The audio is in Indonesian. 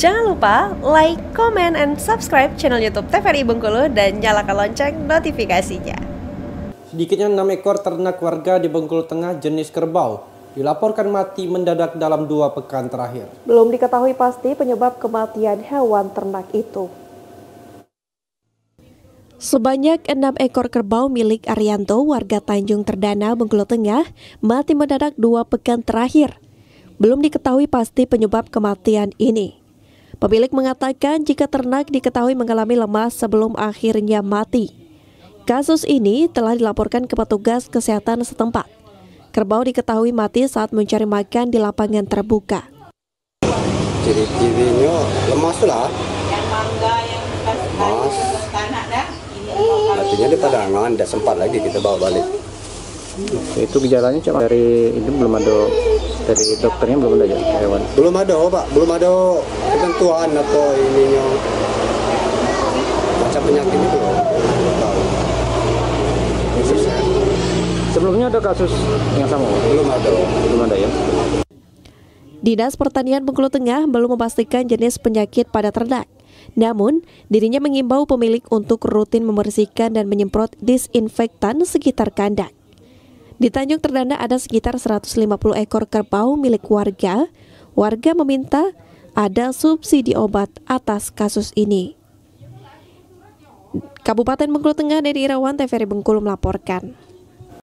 Jangan lupa like, comment, and subscribe channel YouTube TVRI Bengkulu dan nyalakan lonceng notifikasinya. Sedikitnya 6 ekor ternak warga di Bengkulu Tengah jenis kerbau dilaporkan mati mendadak dalam dua pekan terakhir. Belum diketahui pasti penyebab kematian hewan ternak itu. Sebanyak enam ekor kerbau milik Arianto, warga Tanjung Terdana, Bengkulu Tengah, mati mendadak dua pekan terakhir. Belum diketahui pasti penyebab kematian ini. Pemilik mengatakan jika ternak diketahui mengalami lemas sebelum akhirnya mati. Kasus ini telah dilaporkan ke petugas kesehatan setempat. Kerbau diketahui mati saat mencari makan di lapangan terbuka. Ciri-cirinya lemas lah. Lemas. Artinya di padangan, tidak sempat lagi kita bawa balik. Itu gejalanya cuma dari itu belum ada dari dokternya belum ada ya hewan. Belum ada, Pak. Belum ada ketentuan atau ininya. Macam penyakit itu. Belum tahu. Khususnya. Sebelumnya ada kasus yang sama? Belum ada. Belum ada ya. Dinas Pertanian Bengkulu Tengah belum memastikan jenis penyakit pada ternak. Namun, dirinya mengimbau pemilik untuk rutin membersihkan dan menyemprot disinfektan sekitar kandang. Di Tanjung Terdana ada sekitar 150 ekor kerbau milik warga. Warga meminta ada subsidi obat atas kasus ini. Kabupaten Bengkulu Tengah dari Irawan TVRI Bengkulu melaporkan.